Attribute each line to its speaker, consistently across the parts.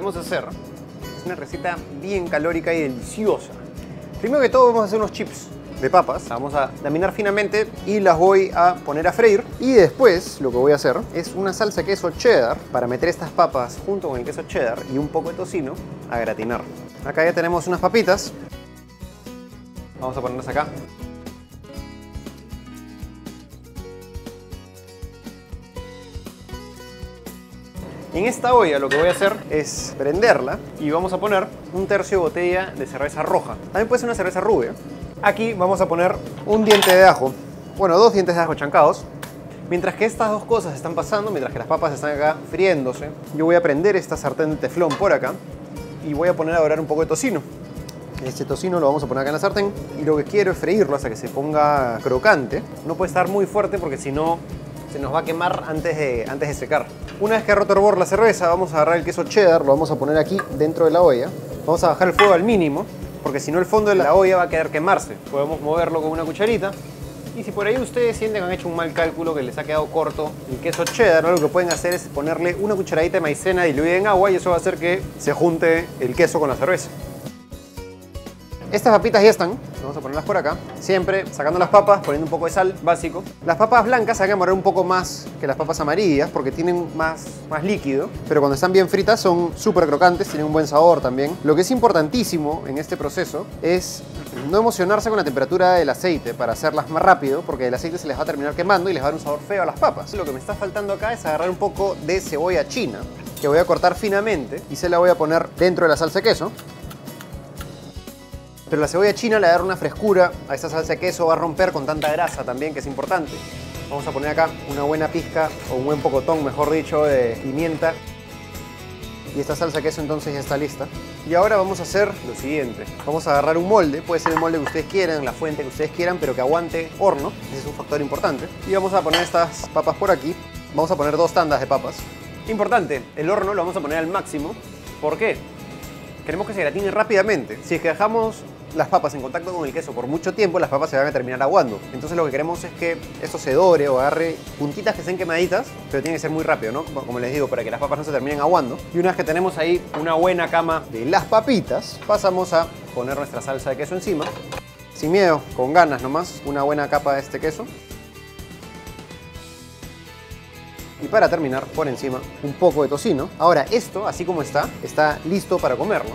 Speaker 1: vamos a hacer una receta bien calórica y deliciosa. Primero que todo vamos a hacer unos chips de papas. Vamos a laminar finamente y las voy a poner a freír. Y después lo que voy a hacer es una salsa queso cheddar para meter estas papas junto con el queso cheddar y un poco de tocino a gratinar. Acá ya tenemos unas papitas. Vamos a ponerlas acá. En esta olla lo que voy a hacer es prenderla y vamos a poner un tercio de botella de cerveza roja. También puede ser una cerveza rubia. Aquí vamos a poner un diente de ajo, bueno, dos dientes de ajo chancados. Mientras que estas dos cosas están pasando, mientras que las papas están acá friéndose, yo voy a prender esta sartén de teflón por acá y voy a poner a dorar un poco de tocino. Este tocino lo vamos a poner acá en la sartén y lo que quiero es freírlo hasta que se ponga crocante. No puede estar muy fuerte porque si no se nos va a quemar antes de, antes de secar. Una vez que ha roto la cerveza, vamos a agarrar el queso cheddar, lo vamos a poner aquí dentro de la olla. Vamos a bajar el fuego al mínimo, porque si no el fondo de la olla va a quedar quemarse. Podemos moverlo con una cucharita. Y si por ahí ustedes sienten que han hecho un mal cálculo, que les ha quedado corto el queso cheddar, lo que pueden hacer es ponerle una cucharadita de maicena diluida en agua y eso va a hacer que se junte el queso con la cerveza. Estas papitas ya están, vamos a ponerlas por acá. Siempre sacando las papas, poniendo un poco de sal, básico. Las papas blancas se van a un poco más que las papas amarillas porque tienen más, más líquido, pero cuando están bien fritas son súper crocantes, tienen un buen sabor también. Lo que es importantísimo en este proceso es no emocionarse con la temperatura del aceite para hacerlas más rápido porque el aceite se les va a terminar quemando y les va a dar un sabor feo a las papas. Lo que me está faltando acá es agarrar un poco de cebolla china que voy a cortar finamente y se la voy a poner dentro de la salsa de queso. Pero la cebolla china le va a dar una frescura a esta salsa de queso, va a romper con tanta grasa también, que es importante. Vamos a poner acá una buena pizca, o un buen pocotón, mejor dicho, de pimienta. Y esta salsa de queso entonces ya está lista. Y ahora vamos a hacer lo siguiente. Vamos a agarrar un molde, puede ser el molde que ustedes quieran, la fuente que ustedes quieran, pero que aguante horno. Ese es un factor importante. Y vamos a poner estas papas por aquí. Vamos a poner dos tandas de papas. Importante, el horno lo vamos a poner al máximo. ¿Por qué? Queremos que se gratine rápidamente. Si es que dejamos las papas en contacto con el queso por mucho tiempo, las papas se van a terminar aguando. Entonces lo que queremos es que esto se dore o agarre puntitas que estén quemaditas, pero tiene que ser muy rápido, ¿no? Como les digo, para que las papas no se terminen aguando. Y una vez que tenemos ahí una buena cama de las papitas, pasamos a poner nuestra salsa de queso encima. Sin miedo, con ganas nomás, una buena capa de este queso. Y para terminar, por encima, un poco de tocino. Ahora, esto, así como está, está listo para comerlo.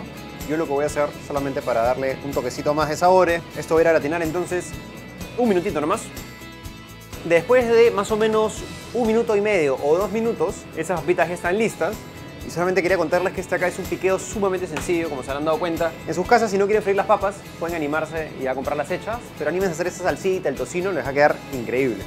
Speaker 1: Yo lo que voy a hacer solamente para darle un toquecito más de sabores. Esto ir a gratinar entonces un minutito nomás. Después de más o menos un minuto y medio o dos minutos, esas papitas ya están listas. Y solamente quería contarles que este acá es un piqueo sumamente sencillo, como se habrán dado cuenta. En sus casas, si no quieren freír las papas, pueden animarse y a comprarlas hechas. Pero anímense a hacer esa salsita, el tocino, les va a quedar increíble.